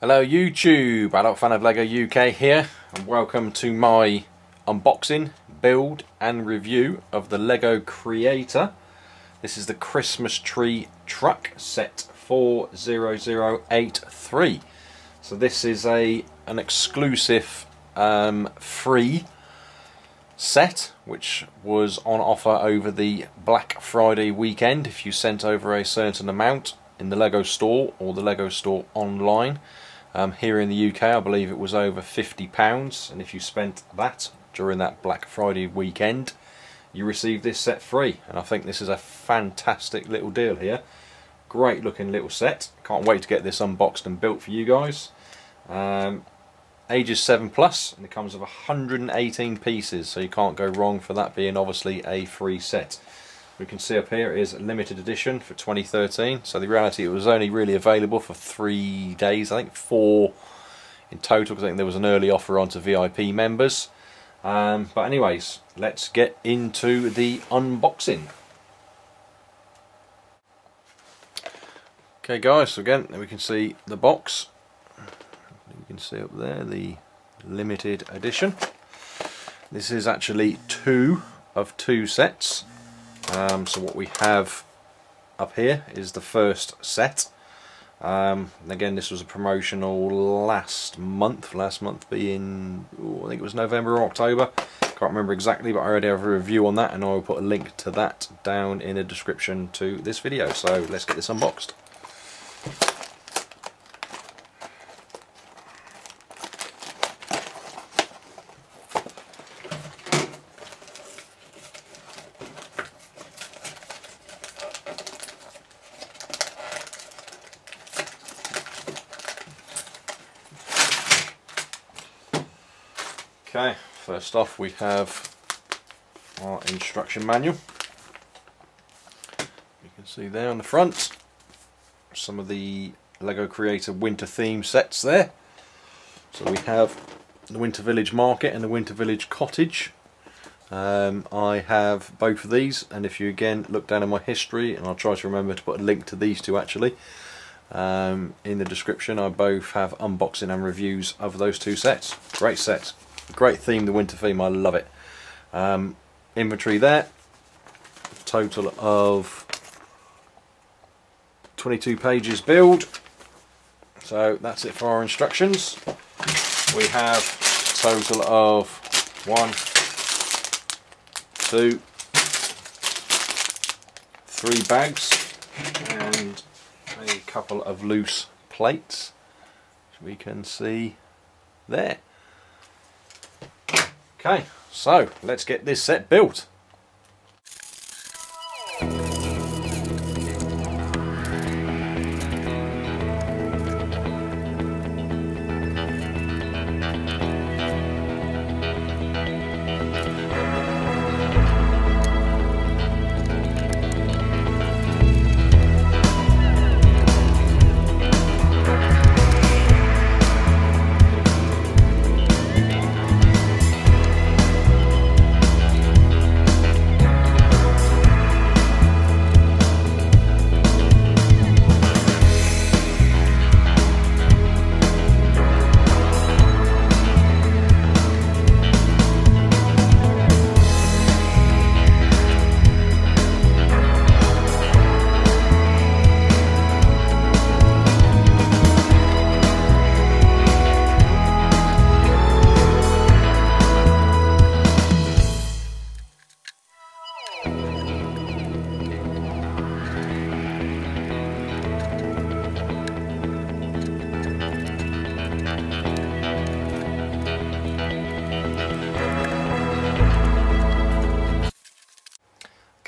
Hello YouTube, Adult Fan of LEGO UK here and welcome to my unboxing, build and review of the LEGO Creator. This is the Christmas Tree Truck set 40083. So this is a an exclusive um, free set which was on offer over the Black Friday weekend if you sent over a certain amount in the Lego store or the Lego store online. Um, here in the UK I believe it was over £50 and if you spent that during that Black Friday weekend you received this set free and I think this is a fantastic little deal here. Great looking little set. Can't wait to get this unboxed and built for you guys. Um, ages 7 plus and it comes with 118 pieces so you can't go wrong for that being obviously a free set we can see up here is limited edition for 2013 so the reality it was only really available for three days I think four in total because I think there was an early offer on to VIP members. Um, but anyways let's get into the unboxing. Okay guys so again we can see the box. You can see up there the limited edition. This is actually two of two sets um, so what we have up here is the first set. Um, again this was a promotional last month last month being ooh, I think it was November or October. Can't remember exactly but I already have a review on that and I will put a link to that down in the description to this video. So let's get this unboxed Okay, first off we have our instruction manual. You can see there on the front some of the Lego Creator winter theme sets there. So we have the Winter Village Market and the Winter Village Cottage. Um, I have both of these and if you again look down in my history and I'll try to remember to put a link to these two actually um, in the description I both have unboxing and reviews of those two sets. Great sets. Great theme, the winter theme, I love it. Um, inventory there, total of 22 pages build. So that's it for our instructions. We have total of one, two, three bags and a couple of loose plates which we can see there. Okay, so let's get this set built.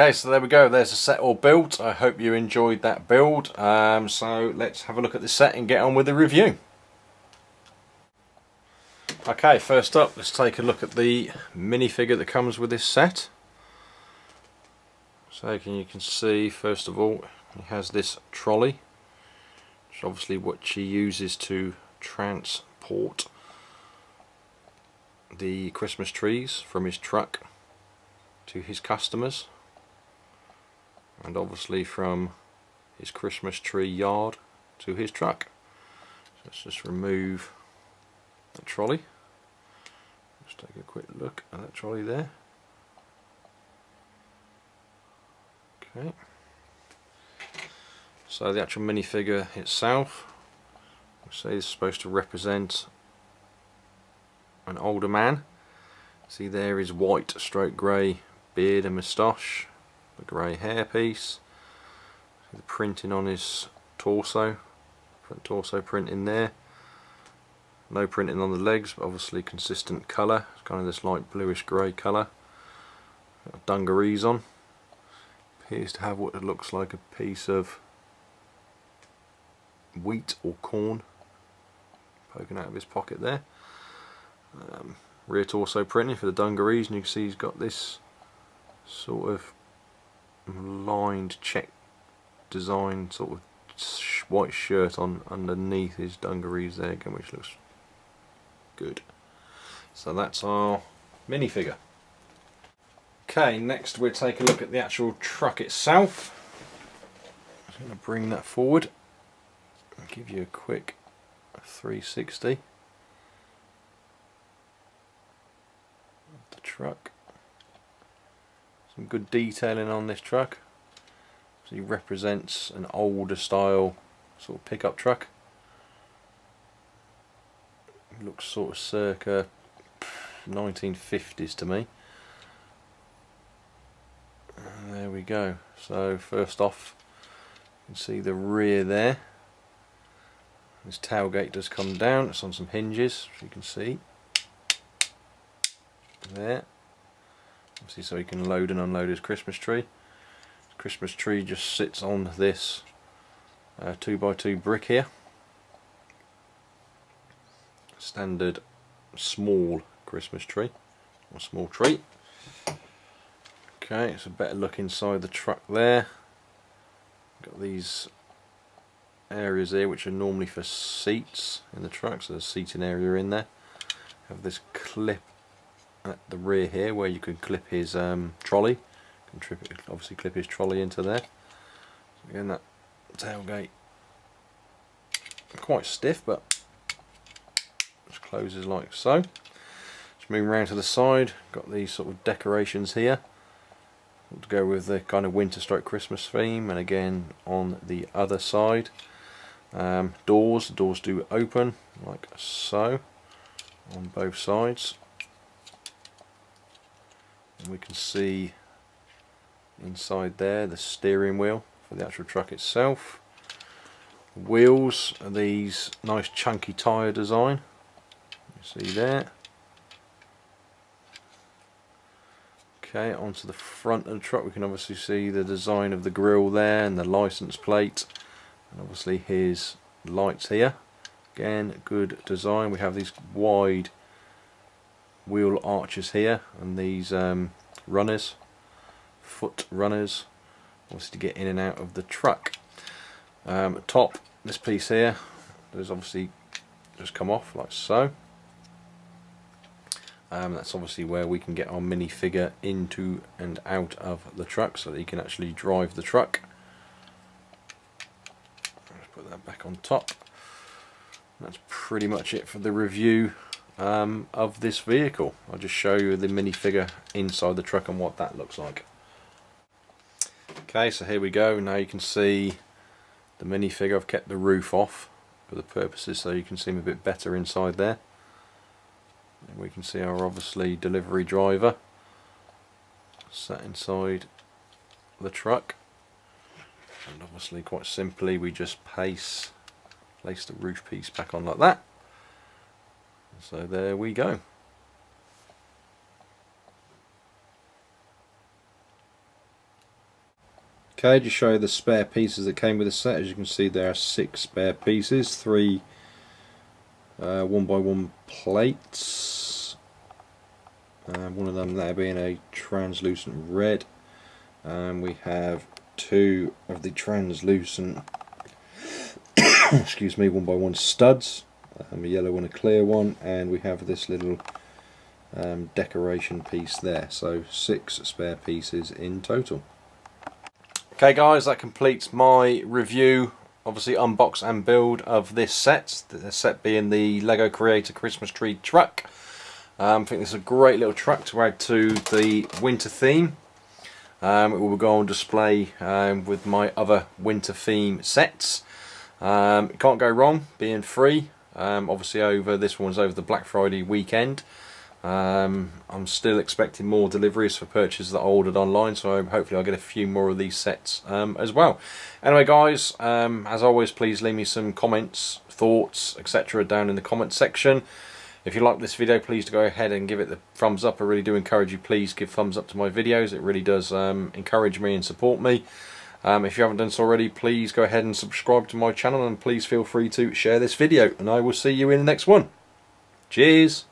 Okay, so there we go. There's a set all built. I hope you enjoyed that build. Um, so let's have a look at the set and get on with the review. Okay, first up, let's take a look at the minifigure that comes with this set. So can you can see, first of all, it has this trolley, which obviously what she uses to transport the Christmas trees from his truck to his customers and obviously from his Christmas tree yard to his truck. let's just remove the trolley. Just take a quick look at that trolley there. Okay. So the actual minifigure itself, we say is supposed to represent an older man. See there is white stroke grey beard and moustache, the grey hairpiece, the printing on his torso, front torso print in there. No printing on the legs, but obviously consistent colour. It's kind of this light bluish grey colour. Dungarees on. Appears to have what looks like a piece of wheat or corn poking out of his pocket there. Um, rear torso printing for the dungarees and you can see he's got this sort of lined check design sort of white shirt on underneath his dungarees there again which looks good. So that's our minifigure. Okay next we'll take a look at the actual truck itself. I'm going to bring that forward. And give you a quick 360 of the truck some good detailing on this truck so he represents an older style sort of pickup truck. looks sort of circa 1950s to me. And there we go. So first off, you can see the rear there. This tailgate does come down. It's on some hinges, as you can see. There. Obviously, so he can load and unload his Christmas tree. Christmas tree just sits on this uh, 2x2 brick here. Standard small Christmas tree, or small tree. Okay, it's a better look inside the truck there. Got these areas here which are normally for seats in the truck, so there's a seating area in there. Have this clip at the rear here where you can clip his um, trolley obviously clip his trolley into there. So again, that tailgate quite stiff, but just closes like so. Just moving around to the side, got these sort of decorations here to go with the kind of winter stroke Christmas theme, and again on the other side. Um, doors, the doors do open like so on both sides. And we can see inside there the steering wheel for the actual truck itself. Wheels are these nice chunky tyre design. You see there okay onto the front of the truck. We can obviously see the design of the grille there and the license plate. And obviously his lights here. Again good design. We have these wide wheel arches here and these um, runners foot runners obviously to get in and out of the truck. Um, top this piece here there's obviously just come off like so. Um, that's obviously where we can get our minifigure into and out of the truck so that you can actually drive the truck. Put that back on top. That's pretty much it for the review um, of this vehicle I'll just show you the minifigure inside the truck and what that looks like Okay, so here we go. Now you can see the minifigure. I've kept the roof off for the purposes so you can see him a bit better inside there. And we can see our obviously delivery driver sat inside the truck. And obviously quite simply we just place, place the roof piece back on like that. So there we go. Okay, just show you the spare pieces that came with the set. As you can see, there are six spare pieces, three uh, one by one plates. Um, one of them there being a translucent red. And we have two of the translucent, excuse me, one by one studs. Um, a yellow and a clear one. And we have this little um, decoration piece there. So six spare pieces in total. Okay guys, that completes my review obviously unbox and build of this set. The set being the Lego Creator Christmas Tree truck. Um, I think this is a great little truck to add to the winter theme. Um, it will go on display um, with my other winter theme sets. Um, it can't go wrong being free. Um, obviously over this one's over the Black Friday weekend. Um, I'm still expecting more deliveries for purchases that I ordered online, so hopefully I'll get a few more of these sets um, as well. Anyway, guys, um, as always, please leave me some comments, thoughts, etc. down in the comment section. If you like this video, please go ahead and give it the thumbs up. I really do encourage you, please give thumbs up to my videos. It really does um, encourage me and support me. Um, if you haven't done so already, please go ahead and subscribe to my channel and please feel free to share this video. And I will see you in the next one. Cheers!